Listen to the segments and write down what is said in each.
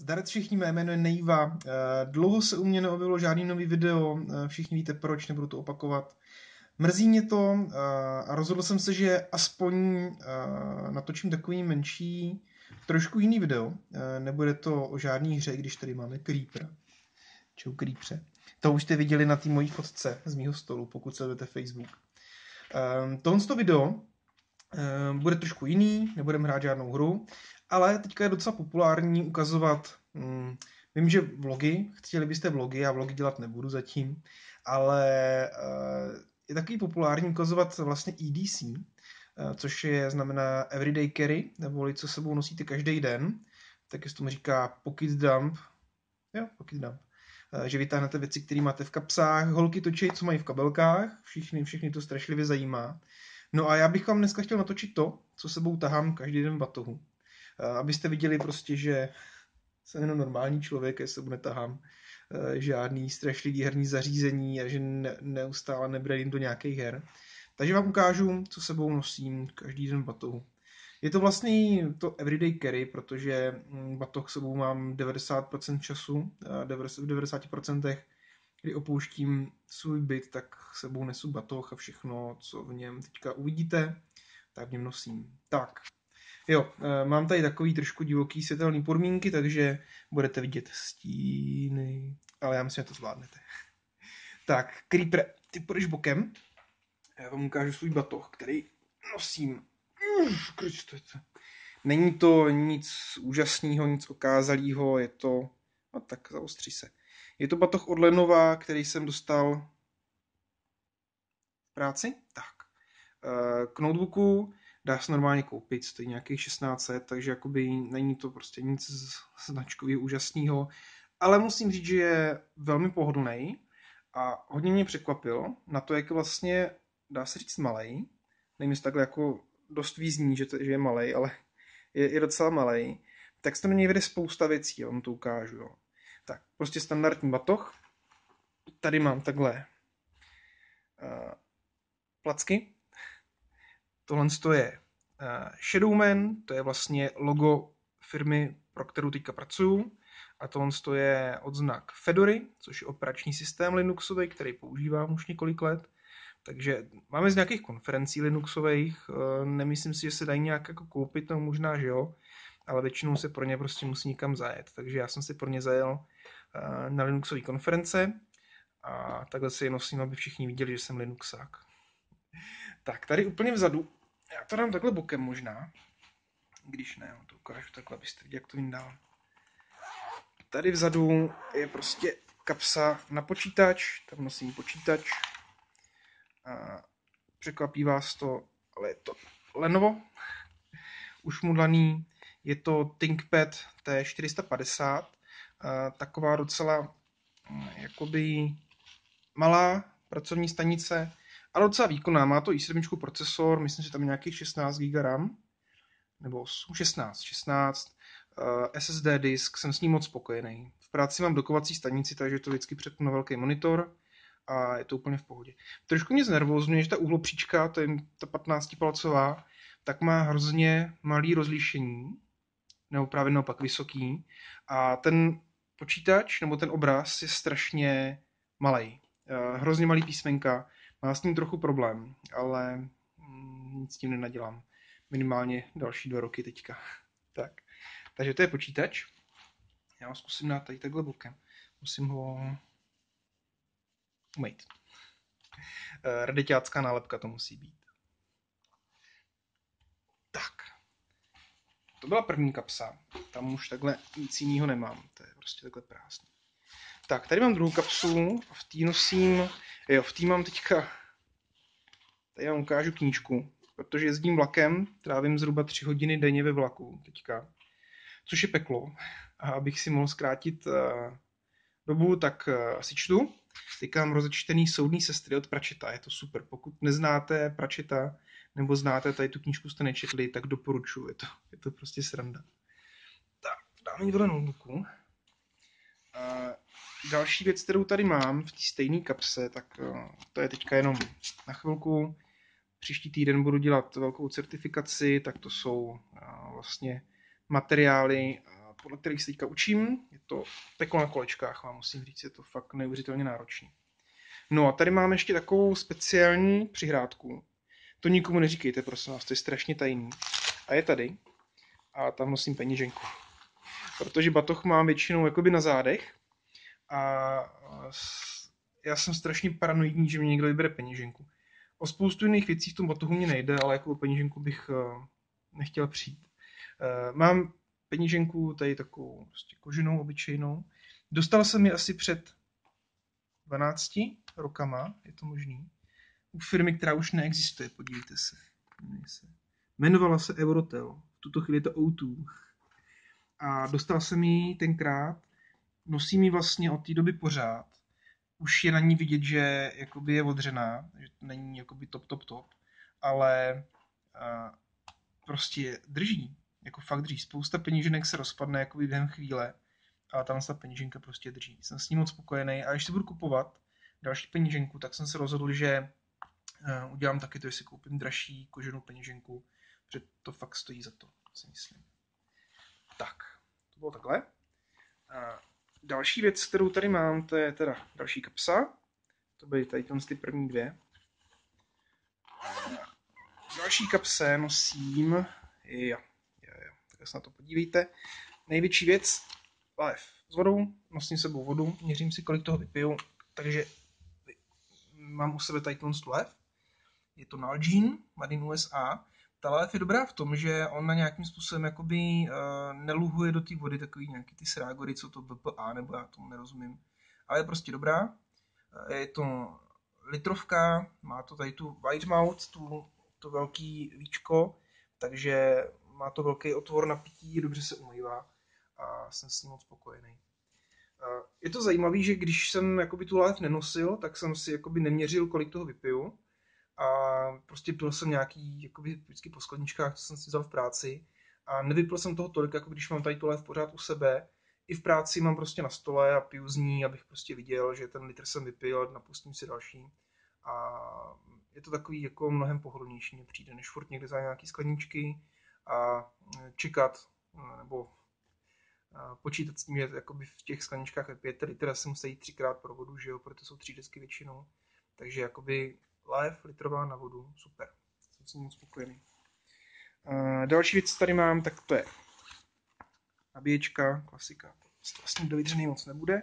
Zdarec všichni, mé jméno je Nejva. Eh, dlouho se u mě neobjevilo žádný nový video, eh, všichni víte proč, nebudu to opakovat. Mrzí mě to eh, a rozhodl jsem se, že aspoň natočím takový menší, trošku jiný video. Nebude to o žádný hře, když tady máme Creeper. Čau Creepře. To už jste viděli na té mojí fotce z mého stolu, pokud sledujete Facebook. Tohle video bude trošku jiný, nebudeme hrát žádnou hru, ale teďka je docela populární ukazovat, hmm, vím, že vlogy, chtěli byste vlogy, já vlogy dělat nebudu zatím, ale uh, je takový populární ukazovat vlastně EDC, eh, což je znamená Everyday Carry, nebo co sebou nosíte každý den, tak se tomu říká Pocket Dump, jo, Pocket Dump, uh, že vytáhnete věci, které máte v kapsách, holky točí, co mají v kabelkách, všichni, všechny to strašlivě zajímá. No a já bych vám dneska chtěl natočit to, co sebou tahám každý den v batohu abyste viděli prostě, že jsem jenom normální člověk, já se netahám eh, žádný strašlivý herní zařízení a že ne, neustále nebredím do nějakých her. Takže vám ukážu, co sebou nosím každý den v batohu. Je to vlastně to everyday carry, protože hm, batoh sebou mám 90% času, v 90% kdy opouštím svůj byt, tak sebou nesu batoh a všechno, co v něm teďka uvidíte, tak v něm nosím. Tak, Jo, eh, mám tady takový trošku divoký světelný podmínky, takže budete vidět stíny, ale já myslím, že to zvládnete. Tak, Creeper, ty půjdeš bokem. Já vám ukážu svůj batoh, který nosím. Není to nic úžasného, nic okázalého, je to... No tak, zaostří se. Je to batoh od Lenova, který jsem dostal v práci. Tak. Eh, k notebooku dá se normálně koupit, stojí nějakých 1600, takže jakoby není to prostě nic značkového úžasného, ale musím říct, že je velmi pohodlný a hodně mě překvapil na to, jak vlastně dá se říct malej, nevím, jestli takhle jako dost význí, že, to, že je malej, ale je, je docela malej, tak se na něj vede spousta věcí, já vám to ukážu. Jo. Tak, prostě standardní batoh. Tady mám takhle uh, placky, Tohle je uh, Shadowman, to je vlastně logo firmy, pro kterou teďka pracuju. A tohle je odznak Fedory, což je operační systém Linuxový, který používám už několik let. Takže máme z nějakých konferencí Linuxových, uh, nemyslím si, že se dají nějak jako koupit, no možná, že jo, ale většinou se pro ně prostě musí někam zajet. Takže já jsem si pro ně zajel uh, na Linuxové konference a takhle si je nosím, aby všichni viděli, že jsem Linuxák. Tak, tady úplně vzadu já to dám takhle bokem možná. Když ne, to ukážu takhle, abyste viděli, jak to vyndám. Tady vzadu je prostě kapsa na počítač, tam nosím počítač. A překvapí vás to, ale je to Lenovo, už mudlaný. Je to ThinkPad T450, taková docela hm, jakoby malá pracovní stanice, ale docela výkonná. Má to i7 procesor, myslím, že tam je nějakých 16 GB RAM, nebo 8, 16, 16. Uh, SSD disk, jsem s ním moc spokojený. V práci mám dokovací stanici, takže to vždycky přepnu na velký monitor a je to úplně v pohodě. Trošku mě znervozňuje, že ta úhlopříčka, to je ta 15 palcová, tak má hrozně malý rozlišení, nebo právě naopak vysoký. A ten počítač, nebo ten obraz je strašně malý. Uh, hrozně malý písmenka má s tím trochu problém, ale mm, nic s tím nenadělám. Minimálně další dva roky teďka. tak. Takže to je počítač. Já ho zkusím dát tady takhle bokem. Musím ho umýt. Eh, Radeťácká nálepka to musí být. Tak. To byla první kapsa. Tam už takhle nic jiného nemám. To je prostě takhle prázdný. Tak, tady mám druhou kapsulu a v té nosím, jo, v té mám teďka, tady vám ukážu knížku, protože jezdím vlakem, trávím zhruba tři hodiny denně ve vlaku teďka, což je peklo. A abych si mohl zkrátit uh, dobu, tak uh, asi čtu. Teďka mám rozečtený soudní sestry od Pračeta, je to super. Pokud neznáte Pračeta, nebo znáte tady tu knížku, jste nečetli, tak doporučuji, je to, je to prostě sranda. Tak, dáme ji notebooku. Uh, další věc, kterou tady mám v té stejné kapse, tak eh, to je teďka jenom na chvilku. Příští týden budu dělat velkou certifikaci, tak to jsou eh, vlastně materiály, podle kterých se teďka učím. Je to peklo na kolečkách, vám musím říct, je to fakt neuvěřitelně náročný. No a tady máme ještě takovou speciální přihrádku. To nikomu neříkejte, prosím vás, to je strašně tajný. A je tady. A tam nosím peníženku. Protože batoh mám většinou jakoby na zádech. A já jsem strašně paranoidní, že mě někdo vybere peníženku. O spoustu jiných věcí v tom batohu mě nejde, ale jako o peníženku bych eh, nechtěl přijít. Eh, mám peníženku tady takovou prostě koženou, obyčejnou. Dostal jsem ji asi před 12 rokama, je to možný, u firmy, která už neexistuje, podívejte se. se. Jmenovala se Eurotel, v tuto chvíli je to O2. A dostal jsem ji tenkrát, nosím ji vlastně od té doby pořád. Už je na ní vidět, že jakoby je odřená, že to není jakoby top, top, top, ale a, prostě drží, jako fakt drží. Spousta peníženek se rozpadne jakoby během chvíle, ale tam ta peníženka prostě drží. Jsem s ní moc spokojený a když si budu kupovat další peníženku, tak jsem se rozhodl, že uh, udělám taky to, jestli koupím dražší koženou peníženku, protože to fakt stojí za to, si myslím. Tak, to bylo takhle. Uh, další věc, kterou tady mám, to je teda další kapsa. To byly tady ty první dvě. Uh, další kapse nosím, jo, jo, jo, tak se na to podívejte. Největší věc, live s vodou, nosím sebou vodu, měřím si, kolik toho vypiju, takže mám u sebe tady tu live. Je to Nalgene, Made in USA. Ta live je dobrá v tom, že on na nějakým způsobem jakoby uh, neluhuje do té vody takový nějaký ty srágory, co to BPA, nebo já tomu nerozumím. Ale je prostě dobrá. Eh, je to litrovka, má to tady tu white mouth, tu, to velký víčko, takže má to velký otvor na pití, dobře se umývá a jsem s ním moc spokojený. Je to zajímavé, že když jsem jakoby tu láhev nenosil, tak jsem si jakoby neměřil, kolik toho vypiju. A prostě pil jsem nějaký, jakoby vždycky po skladničkách, co jsem si vzal v práci. A nevypil jsem toho tolik, jako když mám tady tu láhev pořád u sebe. I v práci mám prostě na stole a piju z ní, abych prostě viděl, že ten litr jsem vypil a napustím si další. A je to takový jako mnohem pohodlnější mě přijde, než furt někde za nějaký skladničky a čekat, nebo počítat s tím, že jakoby v těch skleničkách je 5 liter se musí jít třikrát pro vodu, že jo, protože jsou tři desky většinou. Takže jakoby live litrová na vodu, super. Jsem si moc spokojený. Uh, další věc, tady mám, tak to je nabíječka, klasika. Vlastně dovydřený moc nebude.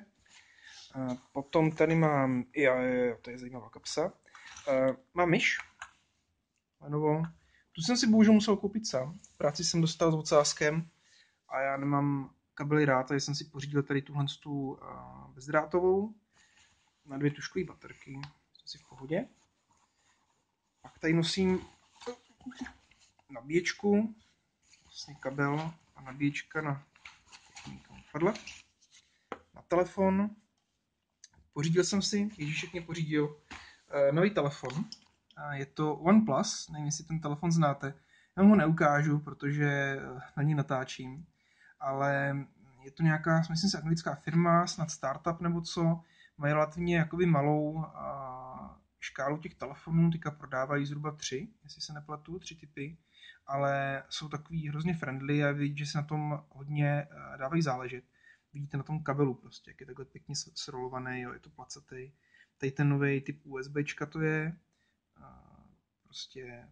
Uh, potom tady mám, jo, to je zajímavá kapsa. Uh, mám myš, Lenovo. Tu jsem si bohužel musel koupit sám. Práci jsem dostal s ocáskem a já nemám kabely rád, tady jsem si pořídil tady tuhle tu bezdrátovou na dvě tuškové baterky, jsem si v pohodě. Pak tady nosím nabíječku, vlastně kabel a nabíječka na padla, na telefon. Pořídil jsem si, Ježíšek mě pořídil, uh, nový telefon. Je to OnePlus, nevím, jestli ten telefon znáte. Já ho neukážu, protože na ní natáčím ale je to nějaká, myslím si, anglická firma, snad startup nebo co, mají relativně jakoby malou škálu těch telefonů, teďka prodávají zhruba tři, jestli se nepletu, tři typy, ale jsou takový hrozně friendly a vidíte, že se na tom hodně dávají záležet. Vidíte na tom kabelu prostě, jak je takhle pěkně srolovaný, jo, je to placatý. Tady ten nový typ USBčka to je, prostě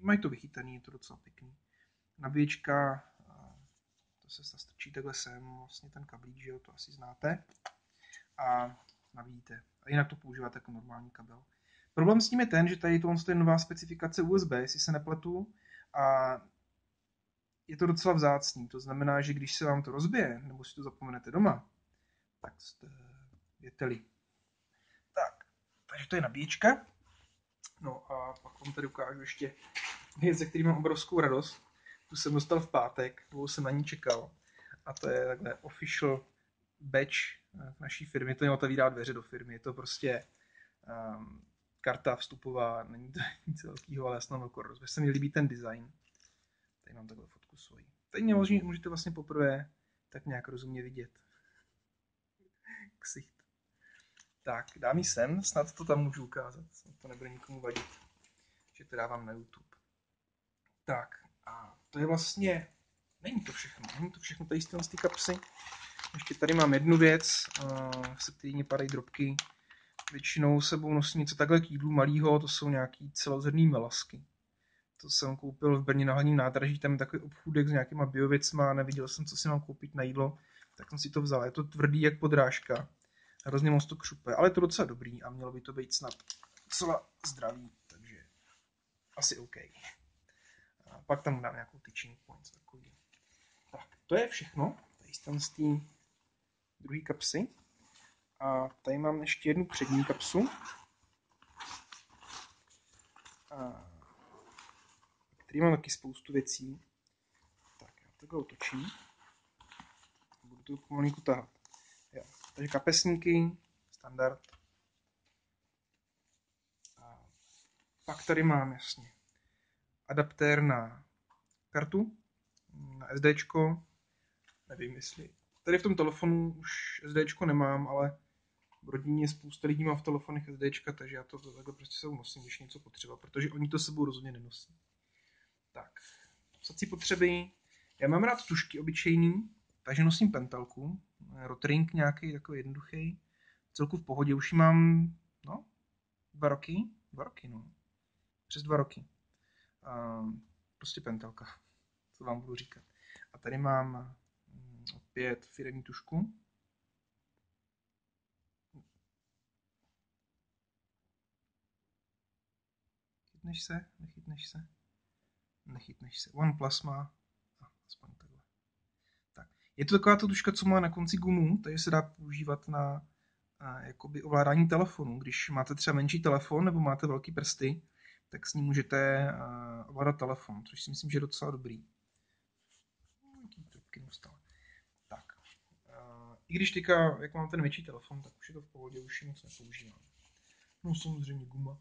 mají to vychytaný, je to docela pěkný. Nabíječka to se zastrčí takhle sem, vlastně ten kablík, že jo, to asi znáte. A navíjíte. A jinak to používáte jako normální kabel. Problém s tím je ten, že tady to je nová specifikace USB, jestli se nepletu, a je to docela vzácný. To znamená, že když se vám to rozbije, nebo si to zapomenete doma, tak jste věteli. Tak, takže to je nabíječka. No a pak vám tady ukážu ještě věc, ze který mám obrovskou radost tu jsem dostal v pátek, dlouho jsem na ní čekal. A to je takhle official badge v naší firmě. To neotevírá dveře do firmy, je to prostě um, karta vstupová, není to nic velkého, ale jasnou velkou rozběh. Se mi líbí ten design. Tady mám takhle fotku svoji. Tady mě můžete vlastně poprvé tak nějak rozumně vidět. Ksicht. Tak, dám ji sem, snad to tam můžu ukázat, to nebude nikomu vadit, že to dávám na YouTube. Tak, a to je vlastně není to všechno. Není to všechno tady z té kapsy. Ještě tady mám jednu věc, se který mě padají drobky. Většinou sebou nosím něco takhle k jídlu malýho, to jsou nějaký celozrnný melasky. To jsem koupil v Brně na hlavním nádraží, tam je takový obchůdek s nějakýma biověcma, neviděl jsem, co si mám koupit na jídlo, tak jsem si to vzal. Je to tvrdý jak podrážka, hrozně moc to křupe, ale je to docela dobrý a mělo by to být snad docela zdravý, takže asi OK. A pak tam dám nějakou tyčinku, něco takový. Tak, to je všechno. Tady jsem z té druhé kapsy. A tady mám ještě jednu přední kapsu. A který mám taky spoustu věcí. Tak, já takhle otočím. Budu to pomalinku tahat. Jo. Takže kapesníky, standard. A pak tady mám jasně adaptér na kartu, na SDčko, nevím jestli. Tady v tom telefonu už SDčko nemám, ale v rodině spousta lidí má v telefonech SDčka, takže já to takhle prostě sebou nosím, když něco potřeba, protože oni to sebou rozhodně nenosí. Tak, psací potřeby. Já mám rád tušky obyčejný, takže nosím pentelku, rotring nějaký takový jednoduchý. Celku v pohodě, už ji mám, no, dva roky, dva roky, no, přes dva roky. A, prostě pentelka, co vám budu říkat. A tady mám opět firemní tušku. Chytneš se? Nechytneš se? Nechytneš se. OnePlus má aspoň takhle. Tak. Je to taková ta tuška, co má na konci gumu, takže se dá používat na a, jakoby ovládání telefonu. Když máte třeba menší telefon nebo máte velký prsty, tak s ním můžete ovládat telefon, což si myslím, že je docela dobrý. Tak. I když teďka, jak mám ten větší telefon, tak už je to v pohodě, už je moc nepoužívám. No samozřejmě guma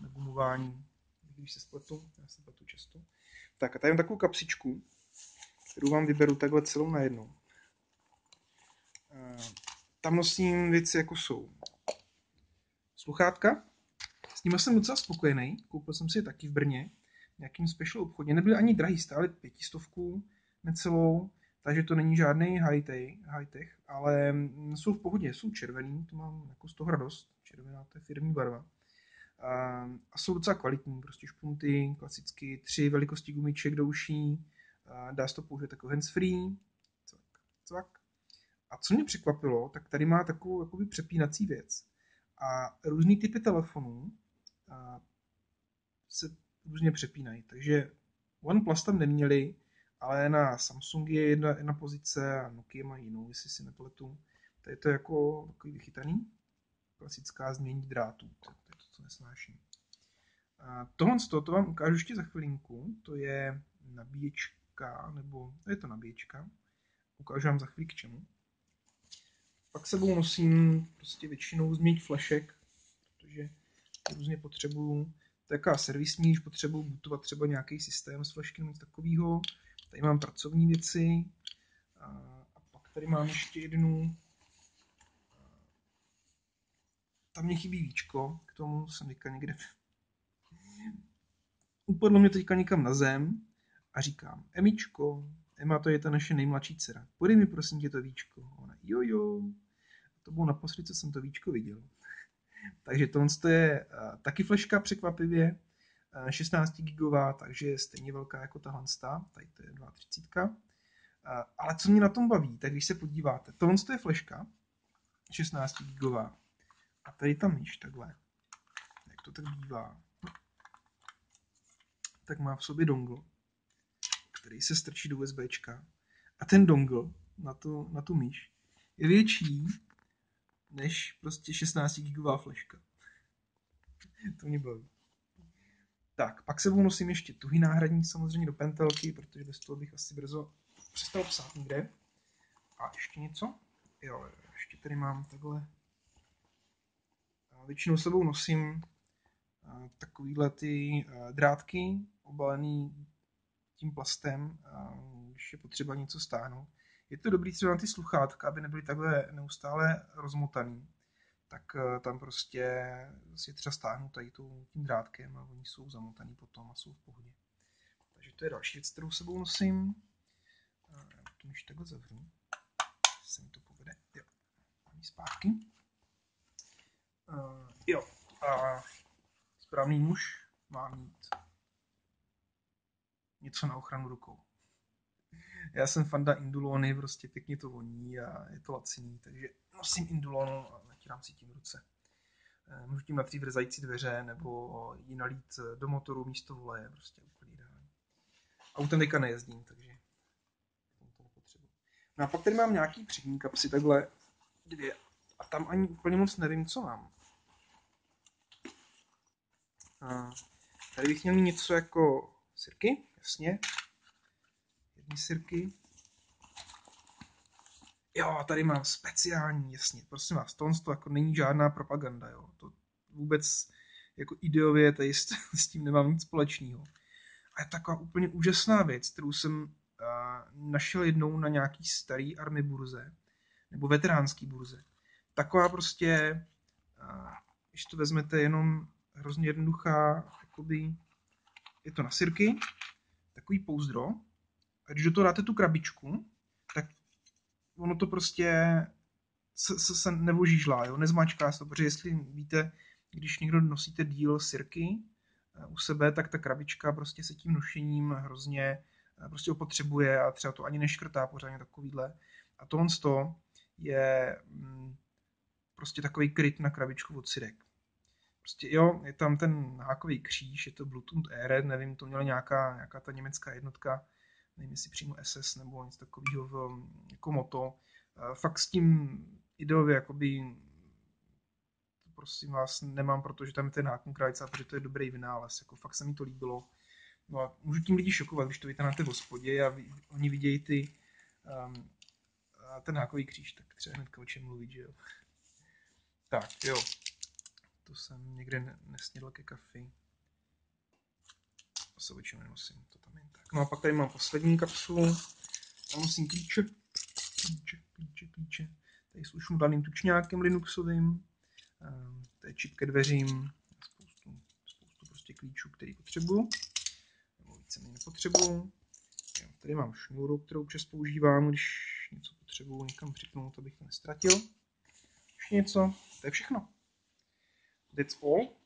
na gumování když se spletu, já se pletu často. Tak a tady mám takovou kapsičku, kterou vám vyberu takhle celou najednou. Tam nosím věci jako jsou sluchátka, s nimi jsem docela spokojený, koupil jsem si je taky v Brně, nějakým special obchodě, nebyly ani drahý, stály pětistovku necelou, takže to není žádný high-tech, ale jsou v pohodě, jsou červený, to mám jako z toho radost, červená, to je firmní barva a jsou docela kvalitní, prostě špunty, klasicky tři velikosti gumiček do uší, dá se to použít jako hands-free, cvak, cvak. A co mě překvapilo, tak tady má takovou jakoby přepínací věc. A různý typy telefonů se různě přepínají. Takže OnePlus tam neměli, ale na Samsung je jedna, jedna pozice a Nokia má jinou, jestli si nepletu. Tady je to jako takový vychytaný. Klasická změní drátů. To, to co nesnáším. A tohle to, to vám ukážu ještě za chvilinku. To je nabíječka, nebo je to nabíječka. Ukážu vám za chvíli k čemu. Pak sebou nosím prostě většinou změť flešek, protože různě potřebuju taká servisní, když potřebuju bootovat třeba nějaký systém s něco takového. Tady mám pracovní věci. A, a pak tady mám ještě jednu tam mě chybí víčko, k tomu jsem teďka někde... Upadlo mě teďka někam na zem a říkám, Emičko, Ema to je ta naše nejmladší dcera, podej mi prosím tě to víčko. Ona, jo jo, to bylo naposledy, co jsem to víčko viděl. takže tohle je taky fleška překvapivě, 16 gigová, takže je stejně velká jako tahle stá, tady to je 230. Uh, ale co mě na tom baví, tak když se podíváte, tohle je fleška 16 gigová, a tady ta myš takhle, jak to tak bývá, tak má v sobě dongle, který se strčí do USBčka. A ten dongle na tu, na tu myš je větší než prostě 16 gigová fleška. to mě baví. Tak, pak sebou nosím ještě tuhý náhradní samozřejmě do pentelky, protože bez toho bych asi brzo přestal psát někde. A ještě něco? Jo, ještě tady mám takhle většinou sebou nosím takovýhle ty drátky obalený tím plastem, když je potřeba něco stáhnout. Je to dobrý třeba na ty sluchátka, aby nebyly takhle neustále rozmotaný. Tak tam prostě je třeba stáhnout tady tím drátkem a oni jsou zamotaný potom a jsou v pohodě. Takže to je další věc, kterou sebou nosím. zpátky, než takhle zavřu. Se mi to povede. Jo, mám zpátky. Uh, jo, a správný muž má mít něco na ochranu rukou. Já jsem fanda Indulony, prostě pěkně to voní a je to laciný, takže nosím Indulonu a natírám si tím ruce. Eh, můžu tím natřít vrzající dveře nebo ji nalít do motoru místo voleje, prostě úplně ideální. Autem teďka nejezdím, takže to nepotřebuji. No a pak tady mám nějaký přední kapsy, takhle dvě. A tam ani úplně moc nevím, co mám. A tady bych měl něco jako sirky, jasně. Jedny sirky. Jo, tady mám speciální, jasně, prosím vás, to jako není žádná propaganda, jo. To vůbec jako ideově tady s, s tím nemám nic společného. A je taková úplně úžasná věc, kterou jsem uh, našel jednou na nějaký starý army burze, nebo veteránský burze. Taková prostě, uh, když to vezmete jenom hrozně jednoduchá, jakoby, je to na sirky, takový pouzdro, a když do toho dáte tu krabičku, tak ono to prostě se, se, se nevožížlá, jo? nezmačká se to, protože jestli víte, když někdo nosíte díl sirky eh, u sebe, tak ta krabička prostě se tím nošením hrozně eh, prostě opotřebuje a třeba to ani neškrtá pořádně takovýhle. A tohle je mm, prostě takový kryt na krabičku od sirek. Prostě jo, je tam ten hákový kříž, je to Bluetooth Air, nevím, to měla nějaká, nějaká ta německá jednotka, nevím jestli přímo SS nebo něco takového jako moto. Fakt s tím ideově jakoby prosím vás nemám, protože tam je ten hákon krajca, protože to je dobrý vynález, jako fakt se mi to líbilo. No a můžu tím lidi šokovat, když to na té hospodě a vy, oni vidějí ty, um, ten hákový kříž, tak třeba hnedka o čem mluvit, že jo. Tak, jo. To jsem někde nesnědl ke kafi. Většinou nenosím, to tam tak. No a pak tady mám poslední kapsulu. Tam musím klíče. Klíče, klíče, klíče. Tady s už daným tučňákem Linuxovým. Ehm, to je čip ke dveřím. Spoustu, spoustu prostě klíčů, který potřebuju. Nebo více mi nepotřebuju. Tady mám šňůru, kterou občas používám, když něco potřebuju někam připnout, abych to nestratil. Ještě něco, to je všechno. That's all.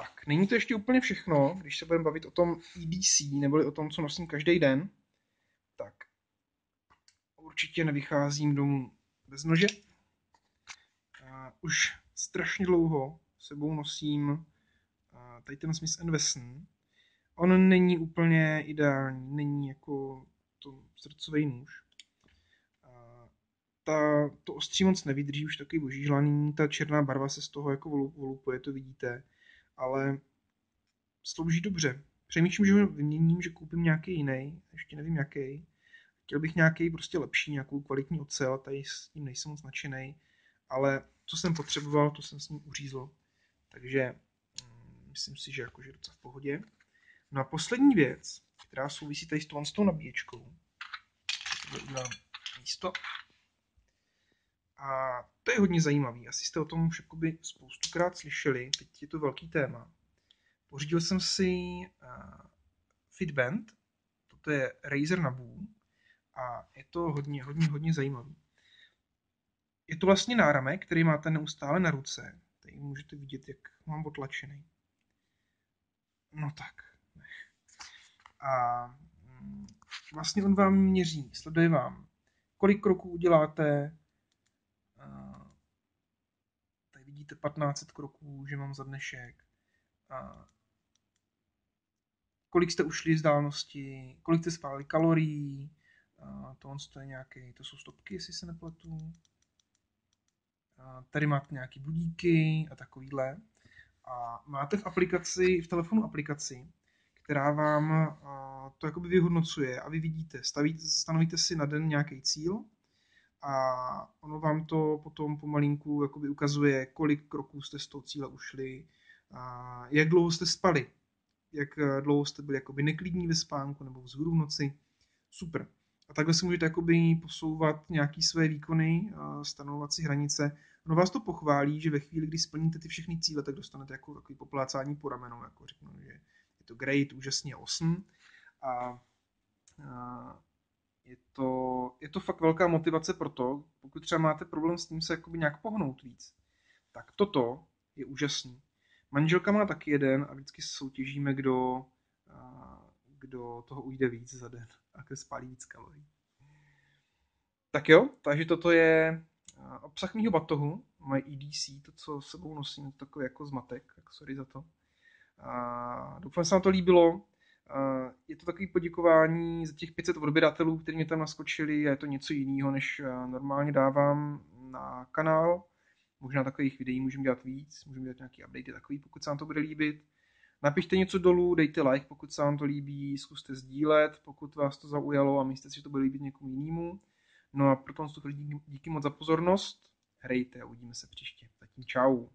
Tak, není to ještě úplně všechno, když se budeme bavit o tom EDC, neboli o tom, co nosím každý den. Tak, určitě nevycházím domů bez nože. A už strašně dlouho sebou nosím tady ten Smith Wesson. On není úplně ideální, není jako to srdcový nůž. Ta, to ostří moc nevydrží, už taky boží žlaný, ta černá barva se z toho jako volupuje, to vidíte ale slouží dobře. Přemýšlím, že ho vyměním, že koupím nějaký jiný, ještě nevím jaký. Chtěl bych nějaký prostě lepší, nějakou kvalitní ocel, tady s tím nejsem moc nadšený, ale co jsem potřeboval, to jsem s ním uřízl. Takže mm, myslím si, že jakože docela v pohodě. No a poslední věc, která souvisí tady s tou nabíječkou, udělám místo. A to je hodně zajímavý. Asi jste o tom už jakoby spoustukrát slyšeli. Teď je to velký téma. Pořídil jsem si uh, Fitband. Toto je Razer Nabu. A je to hodně, hodně, hodně zajímavý. Je to vlastně náramek, který máte neustále na ruce. Tady můžete vidět, jak mám otlačený. No tak. A mm, vlastně on vám měří, sleduje vám, kolik kroků uděláte, tady vidíte 1500 kroků, že mám za dnešek. A kolik jste ušli vzdálenosti, kolik jste spálili kalorií, a to, to je nějaký, to jsou stopky, jestli se nepletu. A tady máte nějaký budíky a takovýhle. A máte v aplikaci, v telefonu aplikaci, která vám to jakoby vyhodnocuje a vy vidíte, stavíte, stanovíte si na den nějaký cíl a ono vám to potom pomalinku jakoby ukazuje, kolik kroků jste z toho cíle ušli, a jak dlouho jste spali, jak eh, dlouho jste byli jakoby neklidní ve spánku nebo vzhůru v noci. Super. A takhle si můžete jakoby posouvat nějaký své výkony, stanovat si hranice. Ono vás to pochválí, že ve chvíli, kdy splníte ty všechny cíle, tak dostanete jako takový poplácání po ramenou, jako řeknu, že je to great, úžasně awesome. A, a je to, je to fakt velká motivace pro to, pokud třeba máte problém s tím se jakoby nějak pohnout víc, tak toto je úžasný. Manželka má taky jeden a vždycky soutěžíme, kdo, kdo toho ujde víc za den a kdo spálí víc kalorií. Tak jo, takže toto je obsah mýho batohu, moje EDC, to, co sebou nosím, to takový jako zmatek, tak sorry za to. A doufám, že se vám to líbilo. Je to takový poděkování za těch 500 odběratelů, kteří mě tam naskočili a je to něco jiného, než normálně dávám na kanál. Možná takových videí můžeme dělat víc, můžeme dělat nějaký update takový, pokud se vám to bude líbit. Napište něco dolů, dejte like, pokud se vám to líbí, zkuste sdílet, pokud vás to zaujalo a myslíte si, že to bude líbit někomu jinému. No a pro to díky, díky moc za pozornost. Hrajte a uvidíme se příště. Zatím čau.